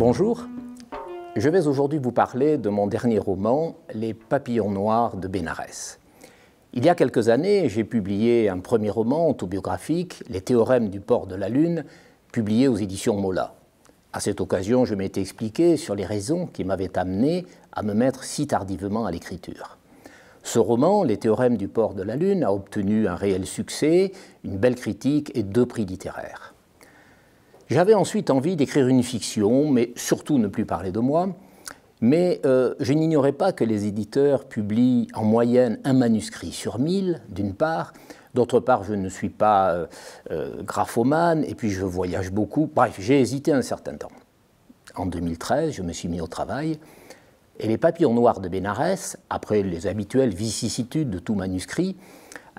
Bonjour, je vais aujourd'hui vous parler de mon dernier roman, Les papillons noirs de Bénarès. Il y a quelques années, j'ai publié un premier roman autobiographique, Les théorèmes du port de la Lune, publié aux éditions Mola. À cette occasion, je m'étais expliqué sur les raisons qui m'avaient amené à me mettre si tardivement à l'écriture. Ce roman, Les théorèmes du port de la Lune, a obtenu un réel succès, une belle critique et deux prix littéraires. J'avais ensuite envie d'écrire une fiction, mais surtout ne plus parler de moi. Mais euh, je n'ignorais pas que les éditeurs publient en moyenne un manuscrit sur mille, d'une part. D'autre part, je ne suis pas euh, euh, graphomane et puis je voyage beaucoup. Bref, j'ai hésité un certain temps. En 2013, je me suis mis au travail. Et les papillons noirs de Bénarès, après les habituelles vicissitudes de tout manuscrit,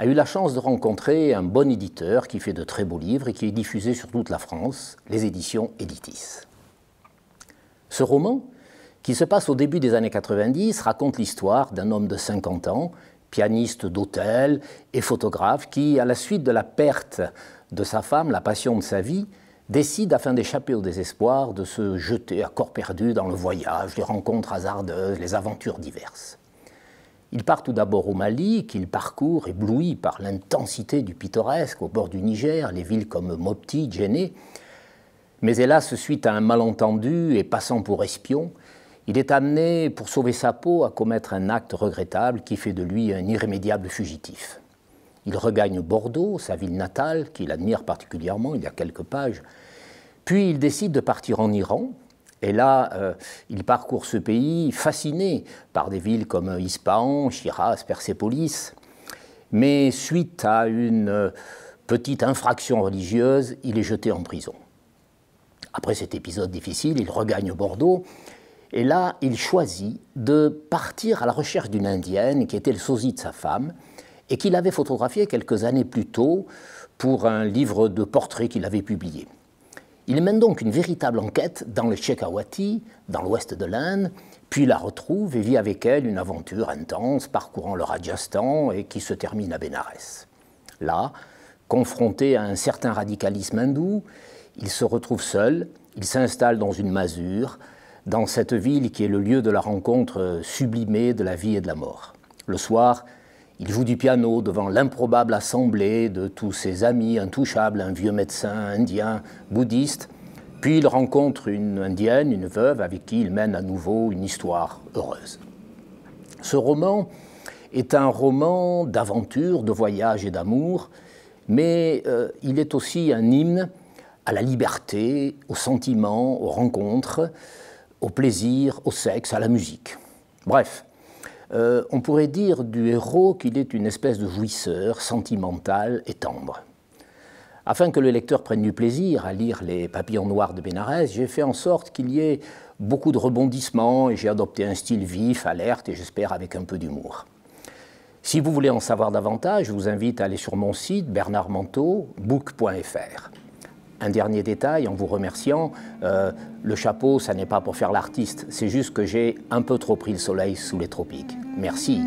a eu la chance de rencontrer un bon éditeur qui fait de très beaux livres et qui est diffusé sur toute la France, les éditions Editis. Ce roman, qui se passe au début des années 90, raconte l'histoire d'un homme de 50 ans, pianiste d'hôtel et photographe, qui, à la suite de la perte de sa femme, la passion de sa vie, décide, afin d'échapper au désespoir, de se jeter à corps perdu dans le voyage, les rencontres hasardeuses, les aventures diverses. Il part tout d'abord au Mali, qu'il parcourt ébloui par l'intensité du pittoresque au bord du Niger, les villes comme Mopti, Djenné. Mais hélas, suite à un malentendu et passant pour espion, il est amené, pour sauver sa peau, à commettre un acte regrettable qui fait de lui un irrémédiable fugitif. Il regagne Bordeaux, sa ville natale, qu'il admire particulièrement, il y a quelques pages. Puis il décide de partir en Iran, et là, euh, il parcourt ce pays fasciné par des villes comme Ispahan, Shiraz, Persépolis. Mais suite à une euh, petite infraction religieuse, il est jeté en prison. Après cet épisode difficile, il regagne Bordeaux. Et là, il choisit de partir à la recherche d'une indienne qui était le sosie de sa femme et qu'il avait photographiée quelques années plus tôt pour un livre de portraits qu'il avait publié. Il mène donc une véritable enquête dans le Shekhawati, dans l'ouest de l'Inde, puis la retrouve et vit avec elle une aventure intense parcourant le Rajasthan et qui se termine à Bénarès. Là, confronté à un certain radicalisme hindou, il se retrouve seul, il s'installe dans une masure, dans cette ville qui est le lieu de la rencontre sublimée de la vie et de la mort. Le soir, il joue du piano devant l'improbable assemblée de tous ses amis intouchables, un vieux médecin indien, bouddhiste. Puis il rencontre une indienne, une veuve, avec qui il mène à nouveau une histoire heureuse. Ce roman est un roman d'aventure, de voyage et d'amour, mais euh, il est aussi un hymne à la liberté, aux sentiments, aux rencontres, au plaisir, au sexe, à la musique. Bref, euh, on pourrait dire du héros qu'il est une espèce de jouisseur sentimental et tendre. Afin que le lecteur prenne du plaisir à lire Les papillons noirs de Bénarès, j'ai fait en sorte qu'il y ait beaucoup de rebondissements et j'ai adopté un style vif, alerte et j'espère avec un peu d'humour. Si vous voulez en savoir davantage, je vous invite à aller sur mon site bernardmanteau.book.fr. Un dernier détail en vous remerciant, euh, le chapeau, ça n'est pas pour faire l'artiste, c'est juste que j'ai un peu trop pris le soleil sous les tropiques. Merci.